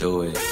do it.